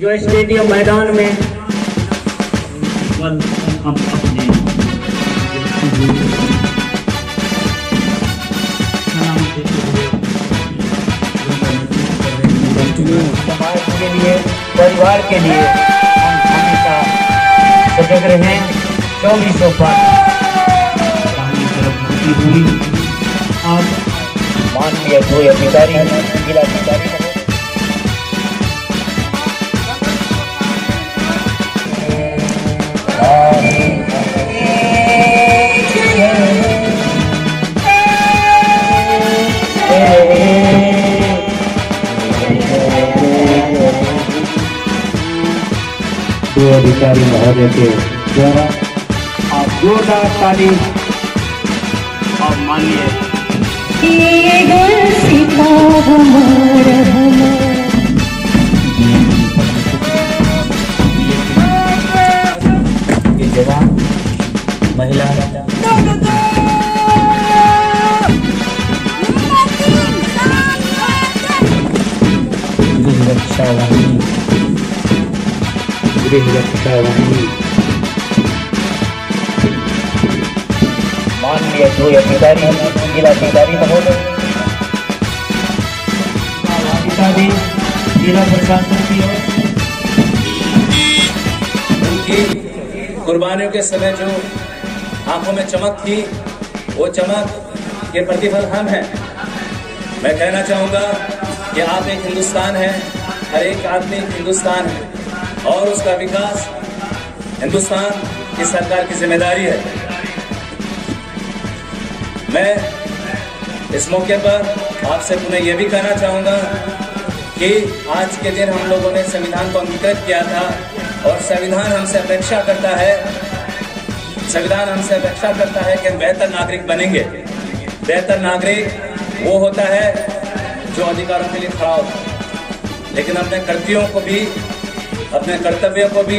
जो स्टेडियम मैदान में समाज के लिए, परिवार के लिए हम हमेशा सजग रहें। चौबीसों पर। माननीय दो अधिकारी महोदय के अधिकारी महोदय के द्वारा आप जोरदार ताली और मानिए। जवान महिला गुजरक्षा 3 million supply what I need. मान लिया जो उनकी कुर्बानियों के समय जो आँखों में चमक थी वो चमक के प्रतिफल हम हैं मैं कहना चाहूँगा कि आप एक हिंदुस्तान है हर एक आदमी हिंदुस्तान है उसका विकास, हिंदुस्तान की सरकार की ज़िम्मेदारी है। मैं इस मौके पर आपसे पुनः ये भी कहना चाहूँगा कि आज के दिन हम लोगों ने संविधान को अंगीकृत किया था और संविधान हमसे अपेक्षा करता है, संविधान हमसे अपेक्षा करता है कि हम बेहतर नागरिक बनेंगे। बेहतर नागरिक वो होता है जो अधिकारों के लिए खड़ा होता है। लेकिन अपने कर्तव्यों को भी अपने कर्तव्य को भी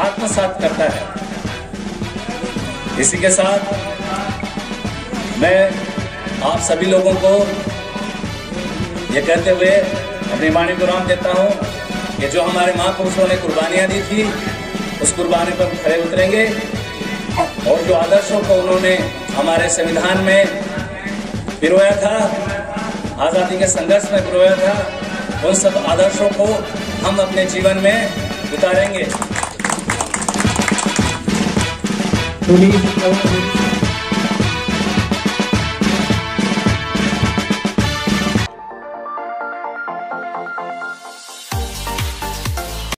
आत्मसात करता है। इसी के साथ मैं आप सभी लोगों को ये कहते हुए अपनी वाणी को राम देता हूँ कि जो हमारे महापुरुषों ने कुर्बानियाँ दी थी, उस कुर्बानी पर खड़े उतरेंगे और जो आदर्शों को उन्होंने हमारे संविधान में पिरोया था, आज़ादी के संघर्ष में पिरोया था, उन सब आदर्शों को हम अपने जीवन में उतारेंगे।